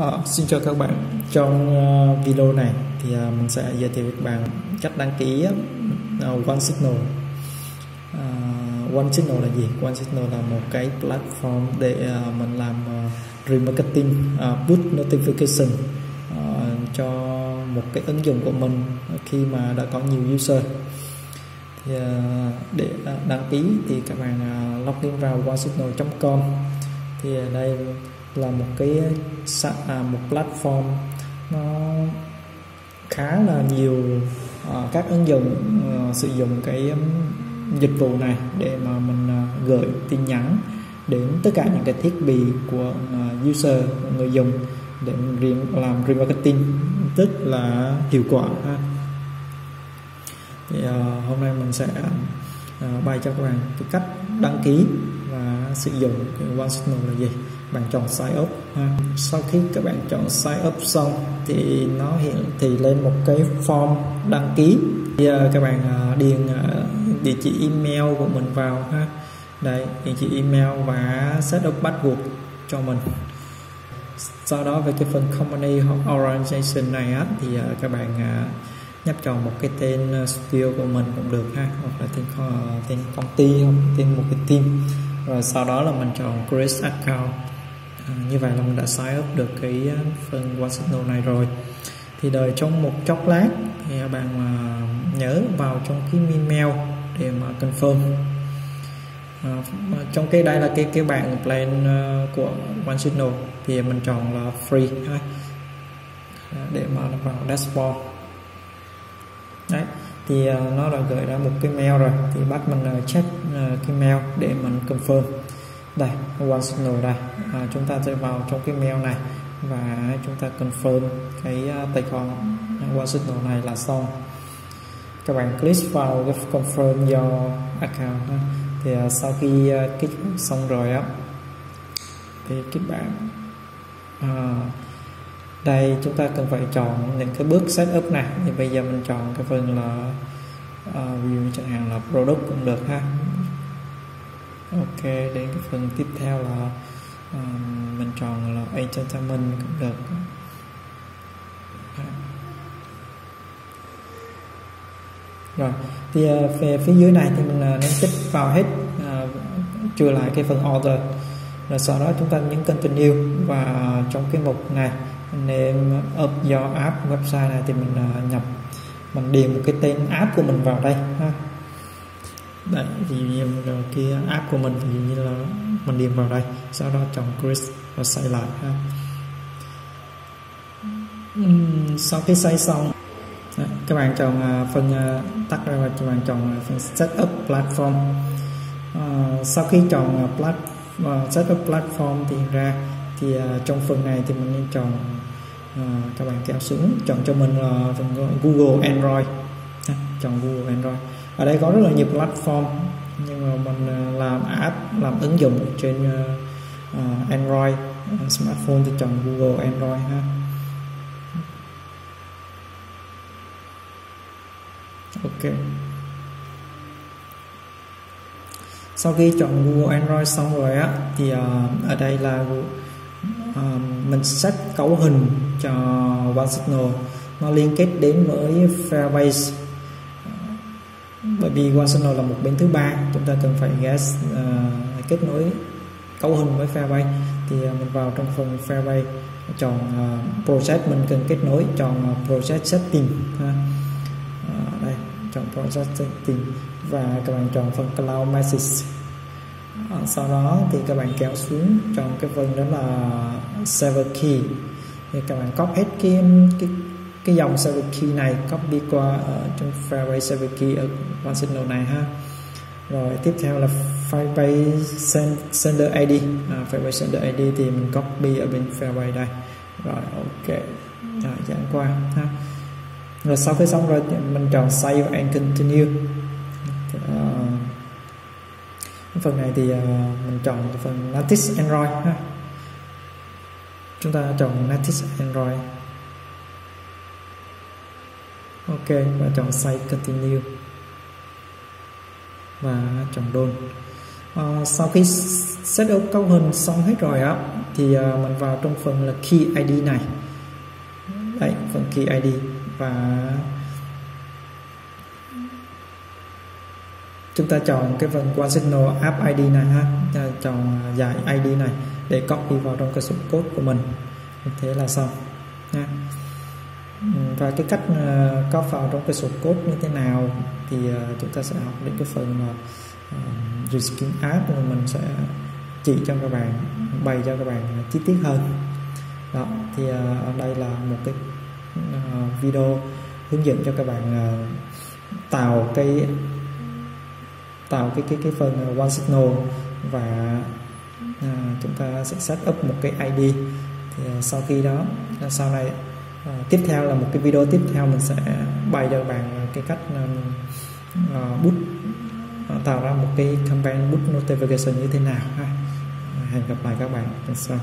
À, xin chào các bạn. Trong uh, video này thì uh, mình sẽ giới thiệu với các bạn cách đăng ký uh, One Signal. Uh, One Signal là gì? One Signal là một cái platform để uh, mình làm uh, remarketing uh, push notification uh, cho một cái ứng dụng của mình khi mà đã có nhiều user. Thì uh, để uh, đăng ký thì các bạn uh, login vào onesignal.com thì ở đây là một cái à, một platform nó khá là nhiều uh, các ứng dụng uh, sử dụng cái um, dịch vụ này để mà mình uh, gửi tin nhắn đến tất cả những cái thiết bị của uh, user của người dùng để mình làm remarketing rất là hiệu quả ha. thì uh, hôm nay mình sẽ uh, bày cho các bạn cái cách đăng ký và sử dụng one signal là gì? Bạn chọn sign up. Ha. sau khi các bạn chọn sign up xong thì nó hiện thì lên một cái form đăng ký. Bây giờ à, các bạn uh, điền uh, địa chỉ email của mình vào ha. Đây địa chỉ email và set up buộc cho mình. Sau đó về cái phần company hoặc organization này á, thì uh, các bạn uh, nhấp chọn một cái tên studio của mình cũng được ha hoặc là tên tên công ty hoặc tên một cái team rồi sau đó là mình chọn create account. À, như vậy là mình đã sign up được cái ờ, phần one signal này rồi. Thì đợi trong một chốc lát thì bạn mà nhớ vào trong cái email để mà confirm. À, trong cái đây là cái cái bạn plan của OneSignal thì mình chọn là free ha. Để mà vào dashboard. Đấy thì uh, nó đã gửi ra một cái mail rồi. Thì bắt mình uh, check uh, cái mail để mình confirm. Đây one signal đây. À, chúng ta sẽ vào trong cái mail này và chúng ta confirm cái uh, tài khoản one signal này là xong. Các bạn click vào cái confirm your account đó. thì uh, sau khi uh, kích xong rồi á thì các bạn uh, đây chúng ta cần phải chọn những cái bước setup này. Thì bây giờ mình chọn cái phần là uh, ví dụ chẳng hạn là product cũng được ha. Ok đến cái phần tiếp theo là uh, mình chọn là entertainment cũng được. Rồi thì uh, về phía dưới này thì mình uh, nên tích vào hết uh, trừ lại cái phần order. Rồi sau đó chúng ta nhấn continue và trong cái mục này nên up your app website này thì mình uh, nhập mình điền một cái tên app của mình vào đây ha. Đấy thì à, cái app của mình thì như là mình điền vào đây sau đó chọn Chris và xây lại ha. Sau khi xây xong các bạn chọn à, phần tắt ra và các bạn chọn phần setup platform. Sau khi chọn plat setup platform thì ra thì trong phần này thì mình nên chọn Ờ, các bạn kéo xuống chọn cho mình là Google Android. Chọn Google Android. Ở đây có rất là nhiều platform nhưng mà mình ờ, làm app làm ứng dụng trên uh, Android. Uh, smartphone thì chọn Google Android ha. Ok. Sau khi chọn Google Android xong rồi á thì uh, ở đây là uh, mình set cấu hình cho OneSignal nó liên kết đến với Firebase bởi vì OneSignal là một bên thứ ba chúng ta cần phải guess, uh, kết nối cấu hình với Firebase thì uh, mình vào trong phần Firebase chọn uh, project mình cần kết nối chọn uh, project setting ha. Uh, đây chọn project setting. Và các bạn chọn phần cloud message. Ờ, sau đó thì các bạn kéo xuống trong cái phần đó là server key. Thì các bạn copy hết cái cái cái dòng server key này copy qua ở trong Firebase server key ở OneSignal này ha. Rồi tiếp theo là Firebase sender ID à, Firebase sender ID thì mình copy ở bên Firebase đây. Rồi ok. Rồi dán qua ha. Rồi sau khi xong rồi mình chọn save and continue uh, phần này thì ờ, mình chọn phần native Android ha. Chúng ta chọn native Android. Ok và chọn save continue. Và chọn Done à, ờ, sau khi setup cấu hình xong hết rồi á thì ờ, mình vào trong phần là key ID này. Đấy phần key ID và chúng ta chọn cái phần One Signal App ID này ha. Chọn à, dài ID này để copy vào trong cái số code của mình. Thế là xong nha. Và cái cách à, có vào trong cái số code như thế nào thì à, chúng ta sẽ học đến cái phần mà uh, Reskin app rồi mình sẽ chỉ cho các bạn bày cho các bạn chi tiết hơn. Đó thì uh, ở đây là một cái uh, video hướng dẫn cho các bạn tạo cái tạo cái cái cái phần uh, one signal và à, chúng ta sẽ set up một cái ID thì uh, sau khi đó à, sau này à, tiếp theo là một cái video tiếp theo mình sẽ bày cho bạn à, cái cách à, à bút tạo ra một cái campaign bút notification như thế nào ha. Hẹn gặp lại các bạn lần sau.